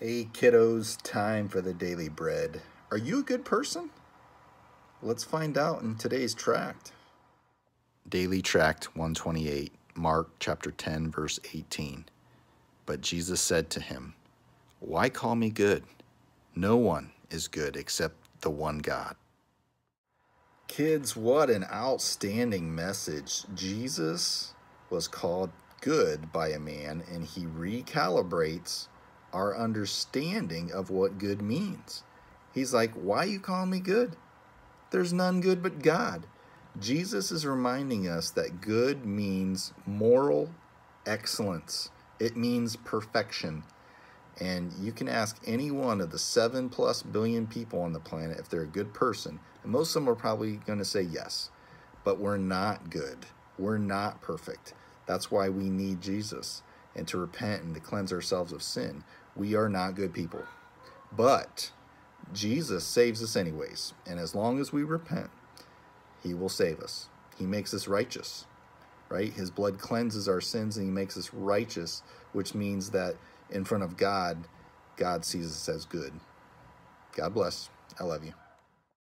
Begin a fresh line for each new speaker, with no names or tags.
Hey kiddos, time for the daily bread. Are you a good person? Let's find out in today's tract. Daily Tract 128, Mark chapter 10, verse 18. But Jesus said to him, Why call me good? No one is good except the one God. Kids, what an outstanding message. Jesus was called good by a man, and he recalibrates our understanding of what good means. He's like, Why you call me good? There's none good but God. Jesus is reminding us that good means moral excellence, it means perfection. And you can ask any one of the seven plus billion people on the planet if they're a good person, and most of them are probably going to say yes. But we're not good. We're not perfect. That's why we need Jesus and to repent and to cleanse ourselves of sin. We are not good people. But Jesus saves us anyways. And as long as we repent, he will save us. He makes us righteous, right? His blood cleanses our sins and he makes us righteous, which means that in front of God, God sees us as good. God bless. I love you.